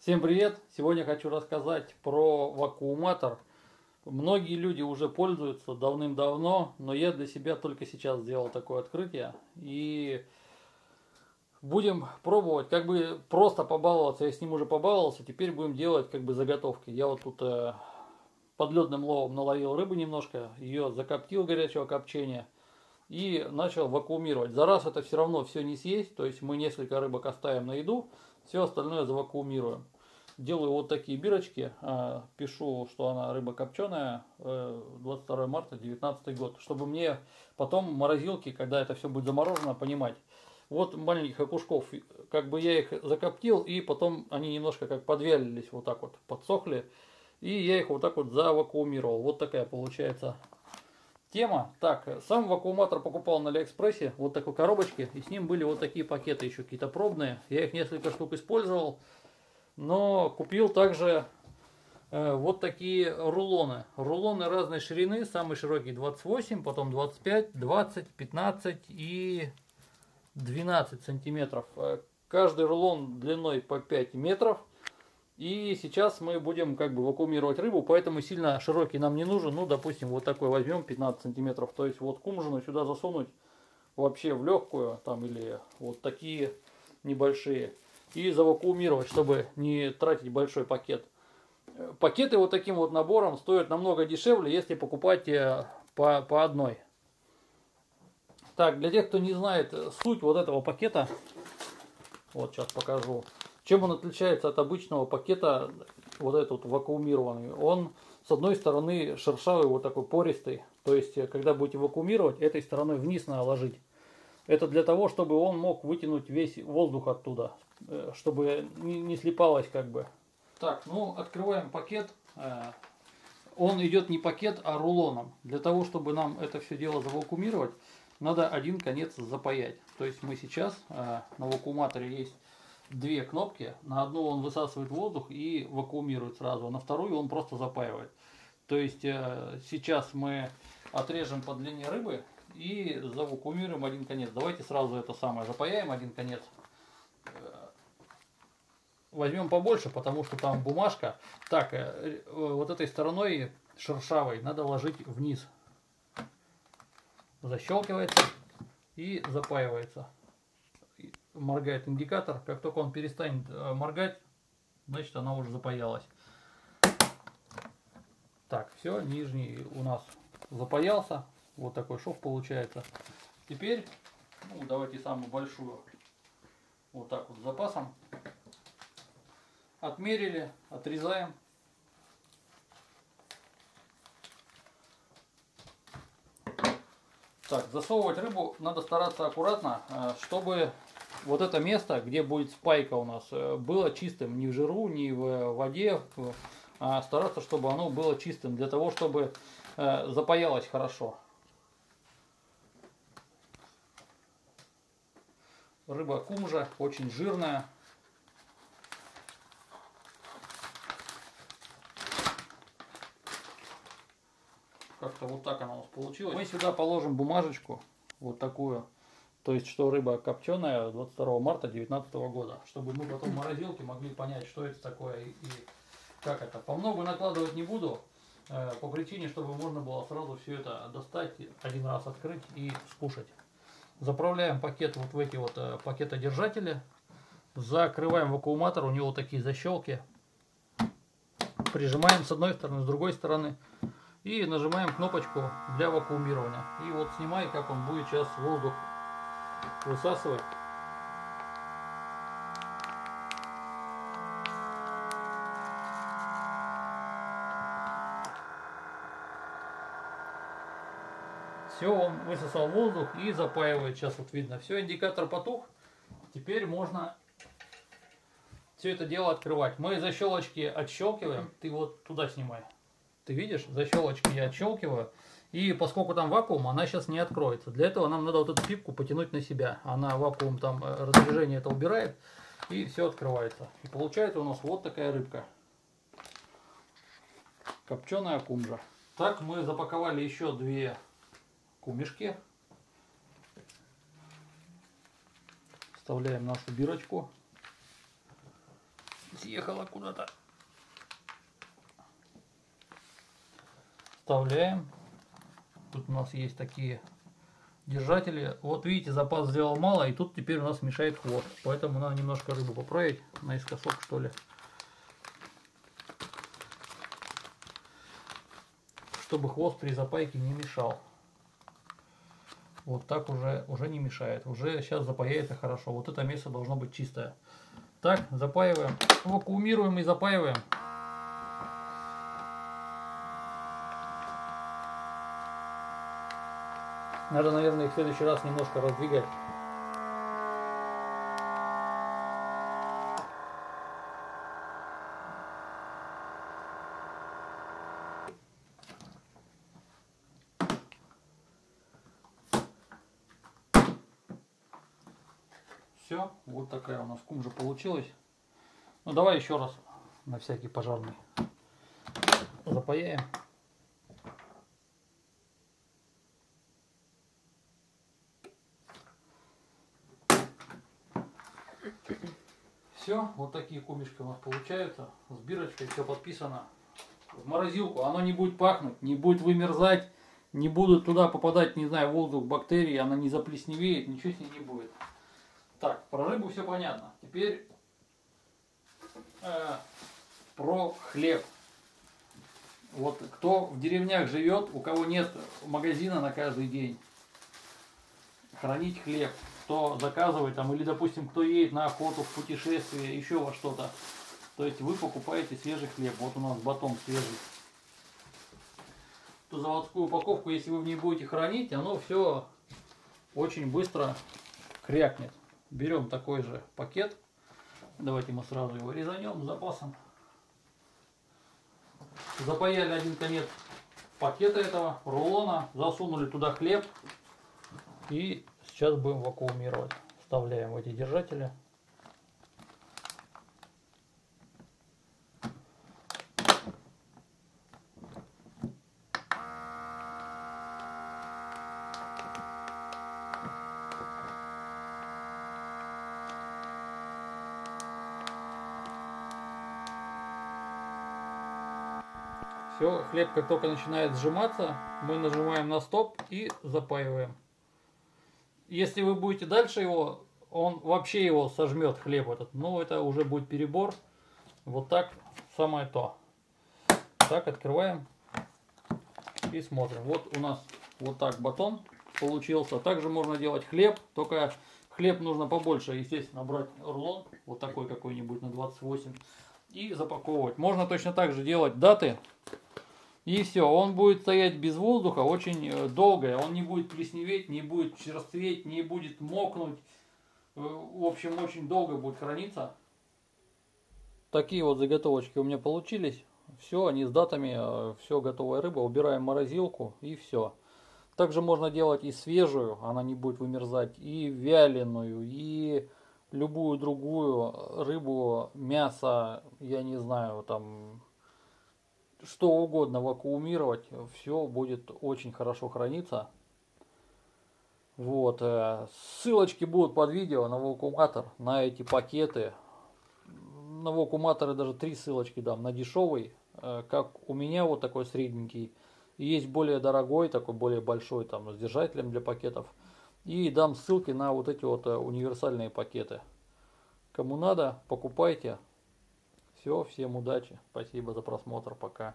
Всем привет! Сегодня хочу рассказать про вакууматор. Многие люди уже пользуются давным-давно, но я для себя только сейчас сделал такое открытие. И будем пробовать, как бы просто побаловаться. Я с ним уже побаловался, теперь будем делать как бы заготовки. Я вот тут э, подледным ловом наловил рыбы немножко, ее закоптил горячего копчения и начал вакуумировать. За раз это все равно все не съесть, то есть мы несколько рыбок оставим на еду, все остальное завакуумируем. Делаю вот такие бирочки, а, пишу, что она рыба копченая, 22 э, марта 2019 год, чтобы мне потом морозилки, когда это все будет заморожено, понимать. Вот маленьких окушков, как бы я их закоптил, и потом они немножко как подвялились, вот так вот, подсохли. И я их вот так вот завакуумировал. Вот такая получается тема. Так, сам вакууматор покупал на Алиэкспрессе, вот такой коробочке, и с ним были вот такие пакеты еще какие-то пробные. Я их несколько штук использовал. Но купил также э, вот такие рулоны. Рулоны разной ширины, самый широкий 28, потом 25, 20, 15 и 12 сантиметров. Э, каждый рулон длиной по 5 метров. И сейчас мы будем как бы вакуумировать рыбу, поэтому сильно широкий нам не нужен. Ну, допустим, вот такой возьмем 15 сантиметров. То есть вот кумжину сюда засунуть вообще в легкую, там или вот такие небольшие и завакуумировать, чтобы не тратить большой пакет. Пакеты вот таким вот набором стоят намного дешевле, если покупать э, по, по одной. Так, для тех, кто не знает суть вот этого пакета, вот сейчас покажу. Чем он отличается от обычного пакета, вот этот вакуумированный? Он, с одной стороны, шершавый, вот такой пористый. То есть, э, когда будете вакуумировать, этой стороной вниз надо ложить. Это для того, чтобы он мог вытянуть весь воздух оттуда, э, чтобы не, слипалось как бы. Так, ну открываем пакет. Э, он идет не пакет, а рулоном. Для того, чтобы нам это все дело завакуумировать, надо один конец запаять. То есть мы сейчас на вакууматоре есть две кнопки. На одну он высасывает воздух и вакуумирует сразу, а на вторую он просто запаивает. То есть сейчас мы отрежем по длине рыбы и завакуумируем один конец. Давайте сразу это самое запаяем один конец. Возьмем побольше, потому что там бумажка. Так, э, вот этой стороной шершавой надо ложить вниз. Защелкивается и запаивается. Моргает индикатор. Как только он перестанет э, моргать, значит она уже запаялась. Так, все, нижний у нас запаялся. Вот такой шов получается. Теперь, ну, давайте самую большую, вот так вот с запасом. Отмерили, отрезаем. Так, засовывать рыбу надо стараться аккуратно, э, чтобы вот это место, где будет спайка у нас, э, было чистым. Ни в жиру, ни в воде. А стараться, чтобы оно было чистым, для того, чтобы э, запаялось хорошо. Рыба кумжа, очень жирная. Как-то вот так она у нас получилась. Мы сюда положим бумажечку, вот такую. То есть, что рыба копченая 22 марта 2019 года. Чтобы мы потом в морозилке могли понять, что это такое и, как это. По много накладывать не буду. Э, по причине, чтобы можно было сразу все это достать, один раз открыть и скушать. Заправляем пакет вот в эти вот э, пакетодержатели. Закрываем вакууматор, у него такие защелки. Прижимаем с одной стороны, с другой стороны. И нажимаем кнопочку для вакуумирования. И вот снимай, как он будет сейчас воздух высасывать. Все, он высосал воздух и запаивает. Сейчас вот видно. Все, индикатор потух. Теперь можно все это дело открывать. Мы защелочки отщелкиваем. Ты вот туда снимай. Ты видишь, защелочки я отщелкиваю. И поскольку там вакуум, она сейчас не откроется. Для этого нам надо вот эту пипку потянуть на себя. Она вакуум там э, разрежение это убирает. И все открывается. И получается у нас вот такая рыбка. Копченая кумжа. Так мы запаковали еще две кумешки. Вставляем нашу бирочку. съехала куда-то. Вставляем. Тут у нас есть такие держатели. Вот видите, запас сделал мало, и тут теперь у нас мешает хвост. Поэтому надо немножко рыбу поправить наискосок, что ли. Чтобы хвост при запайке не мешал. Вот так уже, уже не мешает. Уже сейчас запаяется хорошо. Вот это место должно быть чистое. Так, запаиваем. Вакуумируем и запаиваем. Надо, наверное, их в следующий раз немножко раздвигать. Все, вот такая у нас кумжа получилась. Ну давай еще раз на всякий пожарный запаяем. Все, вот такие кумишки у нас получаются. С бирочкой все подписано. В морозилку. Оно не будет пахнуть, не будет вымерзать, не будут туда попадать, не знаю, воздух, бактерии, она не заплесневеет, ничего с ней не будет. Так, про рыбу все понятно. Теперь э, про хлеб. Вот кто в деревнях живет, у кого нет магазина на каждый день, хранить хлеб кто заказывает там, или, допустим, кто едет на охоту, в путешествие, еще во что-то. То есть вы покупаете свежий хлеб. Вот у нас батон свежий. Ту заводскую упаковку, если вы в ней будете хранить, оно все очень быстро крякнет. Берем такой же пакет. Давайте мы сразу его резанем с запасом. Запаяли один конец пакета этого, рулона, засунули туда хлеб и Сейчас будем вакуумировать. Вставляем в эти держатели. Все, хлеб как только начинает сжиматься, мы нажимаем на стоп и запаиваем если вы будете дальше его, он вообще его сожмет, хлеб этот. Но это уже будет перебор. Вот так самое то. Так, открываем и смотрим. Вот у нас вот так батон получился. Также можно делать хлеб, только хлеб нужно побольше, естественно, брать рулон, вот такой какой-нибудь на 28, и запаковывать. Можно точно так же делать даты, и все, он будет стоять без воздуха очень э, долго. Он не будет плесневеть, не будет черстветь, не будет мокнуть. Э, в общем, очень долго будет храниться. Такие вот заготовочки у меня получились. Все, они с датами, э, все готовая рыба. Убираем морозилку и все. Также можно делать и свежую, она не будет вымерзать, и вяленую, и любую другую рыбу, мясо, я не знаю, там что угодно вакуумировать, все будет очень хорошо храниться. Вот, э, ссылочки будут под видео на вакууматор, на эти пакеты. На вакууматоры даже три ссылочки дам, на дешевый, э, как у меня вот такой средненький. есть более дорогой, такой более большой, там, с держателем для пакетов. И дам ссылки на вот эти вот э, универсальные пакеты. Кому надо, покупайте. Все, всем удачи. Спасибо за просмотр. Пока.